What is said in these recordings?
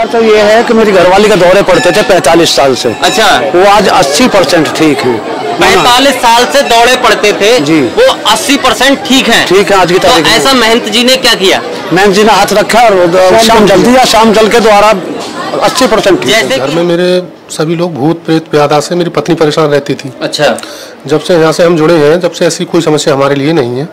समाचार तो ये है कि मेरी घरवाली का दौरे पड़ते थे पैंतालीस साल से। अच्छा। वो आज अस्सी परसेंट ठीक है। पैतालीस साल से दौड़े पड़ते थे जी। वो अस्सी परसेंट ठीक है। ठीक है आज की तो तारीख में। ऐसा महंत जी ने क्या किया? महंत जी ने हाथ रखा और शाम जल दिया शाम जल के द्वारा अस्सी परसेंट ठीक है। जैसे घर में मेरे सभी लोग भूत प्रेत प्यादा से मेरी पत्नी परेशान रहती थी। अच्छा। जब से यहाँ से हम जुड़े हैं जब से ऐसी कोई समस्या हमारे लिए नहीं है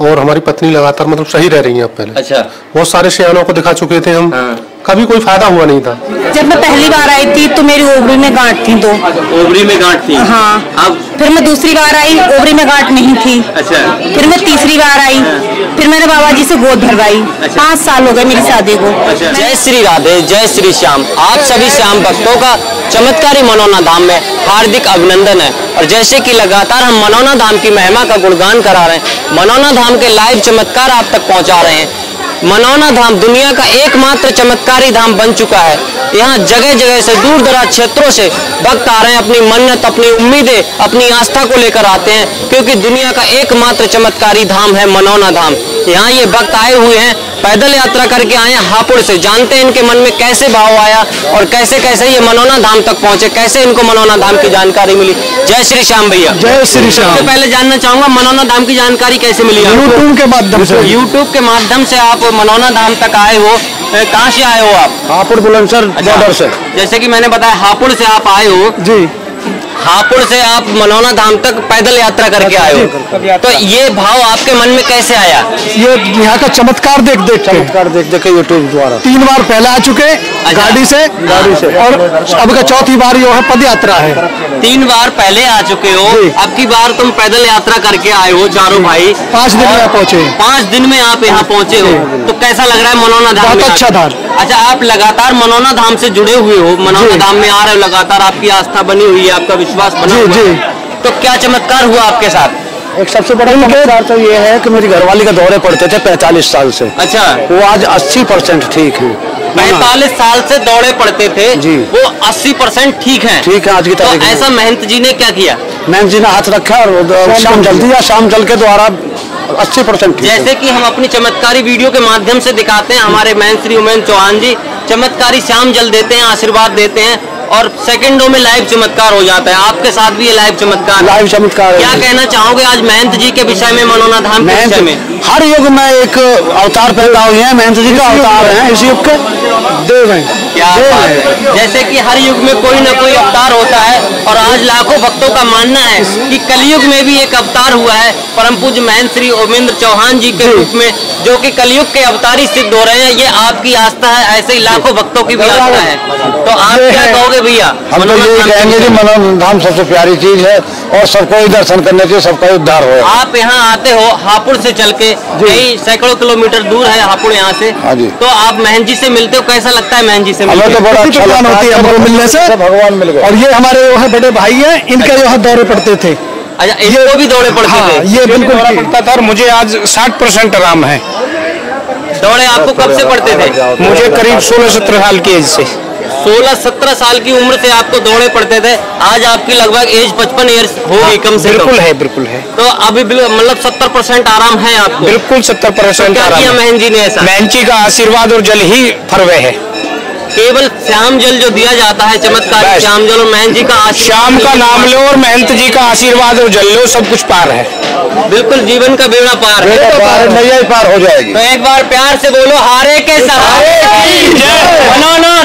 और हमारी पत्नी लगातार मतलब सही रह रही है अब पहले। अच्छा। बहुत सारे सियानों को दिखा चुके थे हम। हाँ। कभी कोई फ़ायदा हुआ नहीं था। जब मैं पहली बार आई थी तो मेरी ओबरी में गांठ थी दो। ओबरी में गांठ थी? हाँ। अब? फिर मैं दूसरी बार आई ओबरी में गांठ नहीं थी। अच्छा। फिर मैं तीसरी बार आई। फिर मैंने बाबा जी से गोद भरवाई। अच्छा। पाँच साल हो गए मेरी शादी को। अच्छा। जय श्री राधे जय श्री श्याम। आप सभी श्याम भक्तों का चमत्कारी मनोना धाम में हार्दिक अभिनंदन है। और जैसे कि लगातार हम मनोना धाम की महिमा का गुणगान करा रहे हैं मनोना धाम के लाइव चमत्कार आप तक पहुँचा रहे हैं। मनोना धाम दुनिया का एकमात्र चमत्कारी धाम बन चुका है। यहाँ जगह जगह से दूर दराज क्षेत्रों से भक्त आ रहे हैं, अपनी मन्नत, अपनी उम्मीदें, अपनी आस्था को लेकर आते हैं, क्योंकि दुनिया का एकमात्र चमत्कारी धाम है मनौना धाम। यहाँ ये भक्त आए हुए हैं पैदल यात्रा करके आए हापुड़ से। जानते हैं इनके मन में कैसे भाव आया और कैसे कैसे ये मनोना धाम तक पहुँचे कैसे इनको मनोना धाम की जानकारी मिली। जय श्री श्याम भैया। जय श्री श्याम। सबसे पहले जानना चाहूँगा मनोना धाम की जानकारी कैसे मिली यूट्यूब के माध्यम से। यूट्यूब के माध्यम से आप मनोना धाम तक आए हो। कहाँ से आए हो आप? हापुड़ बुलंदशहर बॉर्डर से। जैसे कि मैंने बताया हापुड़ से आप आए हो। जी। हापुड़ से आप मनोना धाम तक पैदल यात्रा करके आए हो। तो ये भाव आपके मन में कैसे आया? ये यहाँ का चमत्कार देख देख चमत्कार देख देख यूट्यूब द्वारा। तीन बार पहले आ चुके गाड़ी से गाड़ी से। और अब का चौथी बार ये है पद यात्रा है। तीन बार पहले आ चुके हो। अब की बार तुम पैदल यात्रा करके आए हो चारों भाई। पाँच दिन में पहुँचे। पाँच दिन में आप यहाँ पहुँचे हो। तो कैसा लग रहा है मनोना धाम बहुत अच्छा? था। अच्छा आप लगातार मनोना धाम से जुड़े हुए हो। मनोना धाम में आ रहे हो लगातार आपकी आस्था बनी हुई है आपका विश्वास बना जी, जी। तो क्या चमत्कार हुआ आपके साथ? एक सबसे बड़ा चमत्कार तो ये है कि मेरी घरवाली का दौरे पड़ते थे पैंतालीस साल से। अच्छा। वो आज अस्सी परसेंट ठीक है। पैतालीस साल से दौड़े पड़ते थे जी। वो अस्सी परसेंट ठीक है। ठीक है आज की तो तारीख में। ऐसा महंत जी ने क्या किया? महंत जी ने हाथ रखा और शाम जल दिया शाम जल के द्वारा अस्सी परसेंट जैसे कि हम अपनी चमत्कारी वीडियो के माध्यम से दिखाते हैं हमारे मैन श्री उमेन चौहान जी चमत्कारी श्याम जल देते हैं आशीर्वाद देते हैं और सेकंडों में लाइव चमत्कार हो जाता है। आपके साथ भी ये लाइव चमत्कार लाइव चमत्कार क्या कहना चाहोगे आज महंत जी के विषय में मनोना धाम के विषय में? हर युग में एक अवतार पैदा हुए हैं। महंत जी का अवतार है इस युग के देव हैं। क्या देव है। जैसे कि हर युग में कोई ना कोई अवतार होता है और आज लाखों भक्तों का मानना है कि कलयुग में भी एक अवतार हुआ है। परम पूज्य महंत श्री ओमेंद्र चौहान जी के रूप में जो कि कलयुग के अवतारी सिद्ध हो रहे हैं ये आपकी आस्था है ऐसे ही लाखों भक्तों की भी आस्था है। तो आप क्या कहोगे भैया? हम तो मनोरथ यही धाम कहेंगे कि मनोरम धाम सबसे प्यारी चीज़ है और सबको ही दर्शन करने से सबका उद्धार हो। आप यहाँ आते हो हापुड़ से चल के यही सैकड़ों किलोमीटर दूर है हापुड़ यहाँ से। हाँ जी। तो आप महन जी से मिलते हो कैसा लगता है महन जी से हमें तो बड़ा अच्छा होती है है हमको मिलने से। भगवान मिल गए। और ये हमारे जो है बड़े भाई हैं इनके जो है दौरे पड़ते थे। अच्छा इसको भी दौड़े पड़ते हाँ थे? ये बिल्कुल। पड़ता था और मुझे आज 60 परसेंट आराम है। दौड़े आपको कब से पड़ते थे? मुझे करीब 16-17 साल की एज से। 16-17 साल की उम्र से आपको दौड़े पड़ते थे। आज आपकी लगभग एज 55 ईयर्स होगी कम से बिल्कुल है बिल्कुल है। तो अभी मतलब 70 परसेंट आराम है आपको? बिल्कुल 70 परसेंट क्या आराम महन जी ने ऐसा? मैंची का आशीर्वाद और जल ही फरवे है। केवल श्याम जल जो दिया जाता है चमत्कार श्याम जल और महंत जी का शाम का नाम लो और महंत जी का आशीर्वाद और जल लो सब कुछ पार है। बिल्कुल जीवन का बेड़ा पार है। पार नैया पार हो जाएगी। तो एक बार प्यार से बोलो हारे के सहारे की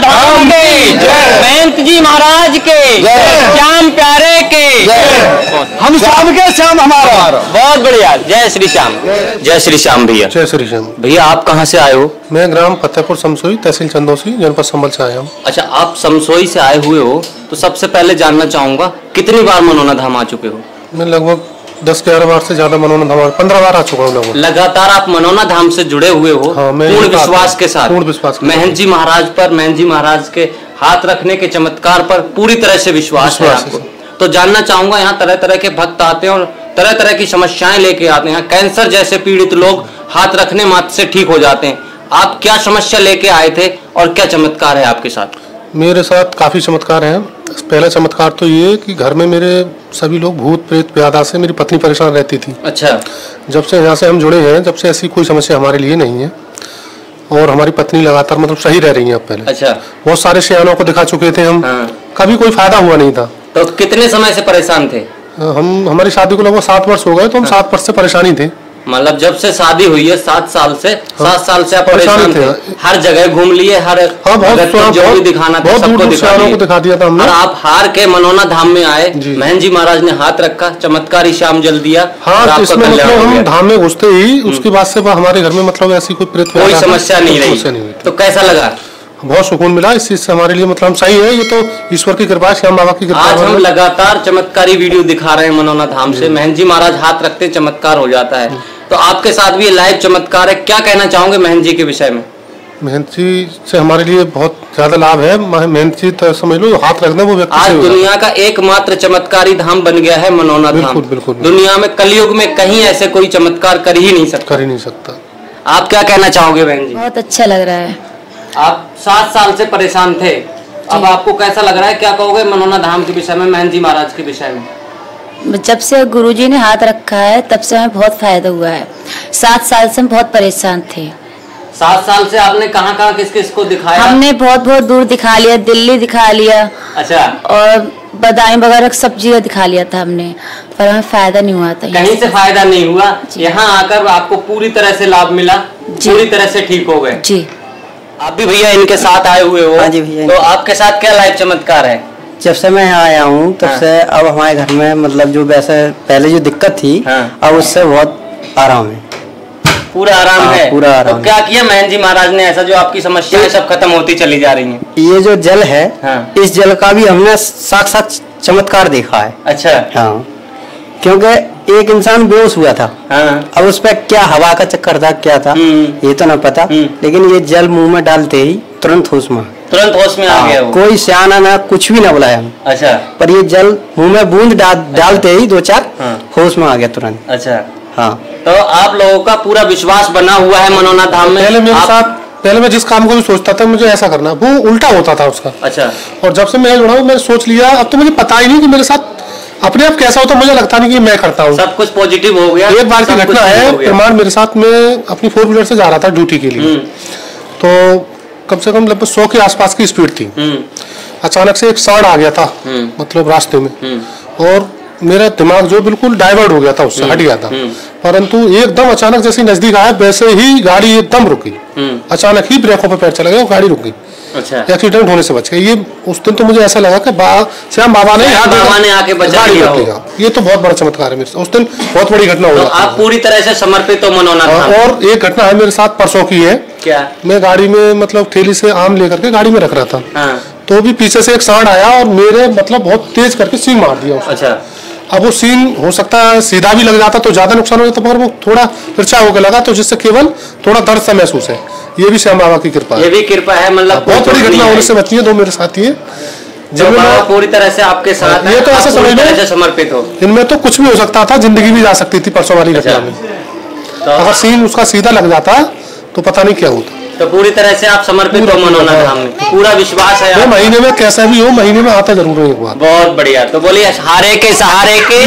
धाम के। महंत जी महाराज के। श्याम प्यारे के। हम शाम के श्याम हमारा। बहुत बढ़िया। जय श्री श्याम। जय श्री श्याम भैया। जय श्री श्याम। भैया आप कहाँ से आए हो? मैं ग्राम फतेहपुर समसोई तहसील चंदोसी जनपद संबल से आया हूँ। अच्छा आप समसोई से आए हुए हो तो सबसे पहले जानना चाहूँगा कितनी बार मनोना धाम आ चुके हो? मैं लगभग दस ग्यारह बार से ज़्यादा मनोना धमाल पंद्रह बार आ चुका हूँ लगभग। लगातार आप मनोना धाम से जुड़े हुए हो हाँ, पूर्ण विश्वास के साथ। पूर्ण विश्वास महन जी महाराज पर महन जी महाराज के हाथ रखने के चमत्कार पर पूरी तरह से विश्वास विश्वास है, आपको। तो जानना चाहूँगा यहाँ तरह तरह के भक्त आते हैं और तरह तरह की समस्याएँ लेके आते हैं। कैंसर जैसे पीड़ित लोग हाथ रखने मात्र से ठीक हो जाते हैं। आप क्या समस्या लेके आए थे और क्या चमत्कार है आपके साथ? मेरे साथ काफ़ी चमत्कार हैं। पहला चमत्कार तो ये कि घर में मेरे सभी लोग भूत प्रेत प्यादा से मेरी पत्नी परेशान रहती थी। अच्छा। जब से यहाँ से हम जुड़े हैं जब से ऐसी कोई समस्या हमारे लिए नहीं है और हमारी पत्नी लगातार मतलब सही रह रही है अब पहले। अच्छा। बहुत सारे सियानों को दिखा चुके थे हम। हाँ। कभी कोई फ़ायदा हुआ नहीं था। तो कितने समय से परेशान थे? हम हमारी शादी को लगभग सात वर्ष हो गए तो हम सात वर्ष से परेशानी थे। मतलब जब से शादी हुई है सात साल से सात साल से आप परेशान थे। थे। हर जगह घूम लिए हर हाँ बहुत जो भी दिखाना था सबको दिखा दिया था हमने। और आप हार के मनोना धाम में आए। महन जी महाराज ने हाथ रखा चमत्कारी श्याम जल दिया हाँ इसमें मतलब हम धाम में घुसते ही उसके बाद से हमारे घर में मतलब ऐसी कोई प्रेत कोई समस्या नहीं रही। तो कैसा लगा? बहुत सुकून मिला इस चीज़ से हमारे लिए मतलब सही है। ये तो ईश्वर की कृपा श्याम बाबा की कृपा आज हम लगातार चमत्कारी वीडियो दिखा रहे हैं मनोना धाम से। महन जी महाराज हाथ रखते चमत्कार हो जाता है। तो आपके साथ भी ये लाइव चमत्कार है। क्या कहना चाहोगे महन जी के विषय में? मेहनत जी से हमारे लिए बहुत ज़्यादा लाभ है। मह- मेहनत जी तो समझ लो हाथ रख दें वो व्यक्ति आज दुनिया का एकमात्र चमत्कारी धाम बन गया है मनोना धाम। बिल्कुल, बिल्कुल, बिल्कुल। दुनिया में कलयुग में कहीं ऐसे कोई चमत्कार कर ही नहीं सकता। कर ही नहीं सकता। आप क्या कहना चाहोगे बहन जी? बहुत अच्छा लग रहा है। आप सात साल से परेशान थे। अब आपको कैसा लग रहा है? क्या कहोगे मनोना धाम के विषय में महन जी महाराज के विषय में? जब से गुरुजी ने हाथ रखा है तब से हमें बहुत फ़ायदा हुआ है। सात साल से हम बहुत परेशान थे। सात साल से आपने कहाँ कहाँ किस किस को दिखाया? हमने बहुत बहुत दूर दिखा लिया दिल्ली दिखा लिया। अच्छा। और बदायूं वगैरह सब जगह दिखा लिया था हमने पर हमें फ़ायदा नहीं हुआ था। कहीं से फ़ायदा नहीं हुआ। यहाँ आकर आपको पूरी तरह से लाभ मिला। पूरी तरह से ठीक हो गए। जी। आप भी भैया इनके साथ आए हुए हो। हाँ जी भैया। तो आपके साथ क्या लाइफ चमत्कार है? जब से मैं यहाँ आया हूँ तब हाँ। से अब हमारे घर में मतलब जो वैसे पहले जो दिक्कत थी हाँ। अब उससे बहुत आराम है। पूरा आराम हाँ, है? पूरा आराम तो क्या किया महन जी महाराज ने? ऐसा जो आपकी समस्याएँ सब खत्म होती चली जा रही हैं। ये जो जल है हाँ। इस जल का भी हमने साक्षात चमत्कार देखा है। अच्छा। हाँ। क्योंकि एक इंसान बेहोश हुआ था। हाँ। अब उस पर क्या हवा का चक्कर था क्या था हम्म। ये तो ना पता। हम्म। लेकिन ये जल मुँह में डालते ही तुरंत होश में। तुरंत होश में आ गया वो। कोई सियाना ना कुछ भी ना बुलाया। अच्छा। पर ये जल मुँह में बूंद डाल डालते ही दो चार हाँ। होश में आ गया तुरंत। अच्छा। हाँ। तो आप लोगों का पूरा विश्वास बना हुआ है मनोना धाम में? पहले मेरे आप- साथ पहले मैं जिस काम को भी सोचता था मुझे ऐसा करना वो उल्टा होता था उसका। अच्छा। और जब से मैं जुड़ा हूँ मैंने सोच लिया अब तो मुझे पता ही नहीं कि मेरे साथ अपने आप कैसा होता मुझे लगता नहीं कि मैं करता हूँ। सब कुछ पॉजिटिव हो गया एक बार की घटना है हो प्रमाण मेरे साथ में अपनी फोर व्हीलर से जा रहा था ड्यूटी के लिए। हम्म, तो कम से कम लगभग सौ के आसपास की स्पीड थी हम्म, अचानक से एक साढ़ आ गया था हम्म। मतलब रास्ते में हम्म। और मेरा दिमाग जो बिल्कुल डाइवर्ट हो गया था उससे हट गया था। परंतु एकदम अचानक जैसे नज़दीक आया वैसे ही गाड़ी एकदम रुक हम्म, अचानक ही ब्रेकों पे पैर चला गया और गाड़ी रुक गई। अच्छा। एक्सीडेंट होने से बच गया। ये उस दिन तो मुझे ऐसा लगा कि बा श्याम बाबा ने बाबा ने आके बचा लिया। ये तो बहुत बड़ा चमत्कार है मेरे साथ उस दिन बहुत बड़ी घटना हो तो आप पूरी तरह से समर्पित हो मनोना और एक घटना है मेरे साथ परसों की है। क्या? मैं गाड़ी में मतलब ठेली से आम लेकर के गाड़ी में रख रहा था। हाँ। तो भी पीछे से एक सांड आया और मेरे मतलब बहुत तेज करके सींग मार दिया अच्छा। अब वो सीन हो सकता है सीधा भी लग जाता तो ज़्यादा नुकसान हो जाता मगर वो थोड़ा तिरछा होकर लगा तो जिससे केवल थोड़ा दर्द सा महसूस है। ये भी श्याम बाबा की कृपा ये भी कृपा है मतलब बहुत बड़ी घटना होने से बची है दो मेरे साथी है जो जिनमें बाबा मैं- पूरी तरह से आपके साथ ये तो ऐसा समझ लो- समर्पित हो। इनमें तो कुछ भी हो सकता था ज़िंदगी भी जा सकती थी परसों वाली घटना अच्छा। में। तो, अगर सीन उसका सीधा लग जाता तो पता नहीं क्या होता। तो पूरी तरह से आप समर्पित हो मनोना धाम में। पूरा विश्वास है महीने में कैसा भी हो महीने में आता ज़रूर हूँ एक बार। बहुत बढ़िया। तो बोलिए हारे के सहारे के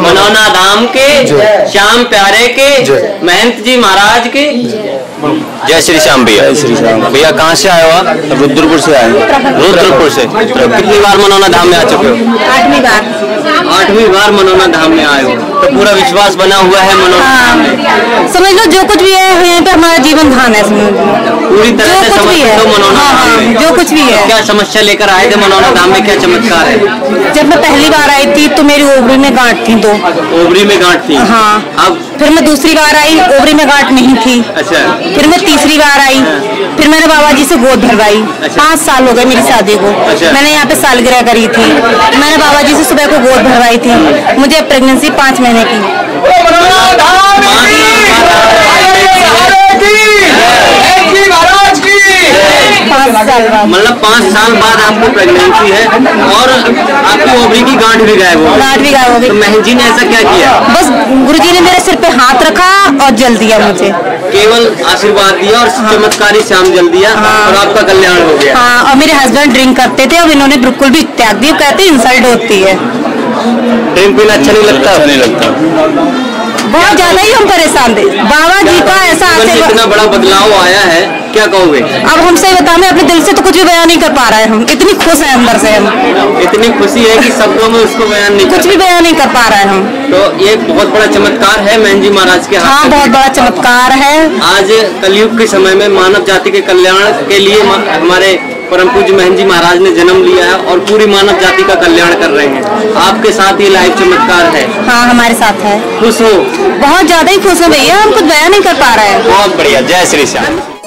मनोना धाम के जय। श्याम प्यारे के महंत जी महाराज के। जय श्री श्याम भैया। जय श्री श्याम। भैया कहाँ से आए हो आप? रुद्रपुर से आए। रुद्रपुर से। कितनी बार मनोना धाम में आ चुके हो? आठवीं बार। आठवीं बार मनोना धाम में आए हो। तो पूरा विश्वास बना हुआ है मनोना धाम में समझ लो जो कुछ भी है यहाँ पे हमारा जीवन धान है समझ लो। पूरी तरह जो से कुछ भी है। हो मनोना हाँ, हाँ, जो कुछ भी है। क्या समस्या लेकर आए थे मनोना धाम में क्या चमत्कार है? जब मैं पहली बार आई थी तो मेरी ओबरी में गांठ थी दो। ओबरी में गांठ थी? हाँ। अब? फिर मैं दूसरी बार आई ओवरी में गांठ नहीं थी। अच्छा। फिर मैं तीसरी बार आई। फिर मैंने बाबा जी से गोद भरवाई। पाँच साल हो गए मेरी शादी को। अच्छा। मैंने यहाँ पे सालगिरह करी थी। मैंने बाबा जी से सुबह को गोद भरवाई थी। मुझे प्रेगनेंसी पाँच महीने की पाँच मतलब पाँच साल बाद आपको प्रेगनेंसी है और आपकी ओबरी की गांठ भी गायब हो। गांठ भी गायब हो तो गई। महन जी ने ऐसा क्या किया? बस गुरुजी ने मेरे सिर पे हाथ रखा और जल दिया मुझे। केवल आशीर्वाद दिया और चमत्कारी श्याम जल दिया हाँ। और आपका कल्याण हो गया। हाँ और मेरे हस्बैंड ड्रिंक करते थे और इन्होंने बिल्कुल भी त्याग दिया। कहते इंसल्ट होती है। ड्रिंक पीना अच्छा नहीं लगता? अच्छा नहीं लगता। बहुत ज़्यादा ही हम परेशान थे। बाबा जी का ऐसा इतना बड़ा बदलाव आया है क्या कहोगे? अब हम सही बताएँ मैं अपने दिल से तो कुछ भी बयान नहीं कर पा रहे हैं हम। इतनी खुश हैं अंदर से हम। इतनी खुशी है कि शब्दों में उसको बयान नहीं कुछ भी बयान नहीं कर पा रहे हैं हम। तो ये बहुत बड़ा चमत्कार है महन जी महाराज के हाँ बहुत बड़ा चमत्कार है। आज कलयुग के समय में मानव जाति के कल्याण के लिए हमारे परम पूज्य महन जी महाराज ने जन्म लिया है और पूरी मानव जाति का कल्याण कर रहे हैं। आपके साथ ये लाइव चमत्कार है। हाँ हमारे साथ है। खुश हो। बहुत ज़्यादा ही खुश हो भैया हम कुछ बयान नहीं कर पा रहे हैं। बहुत बढ़िया। जय श्री श्याम।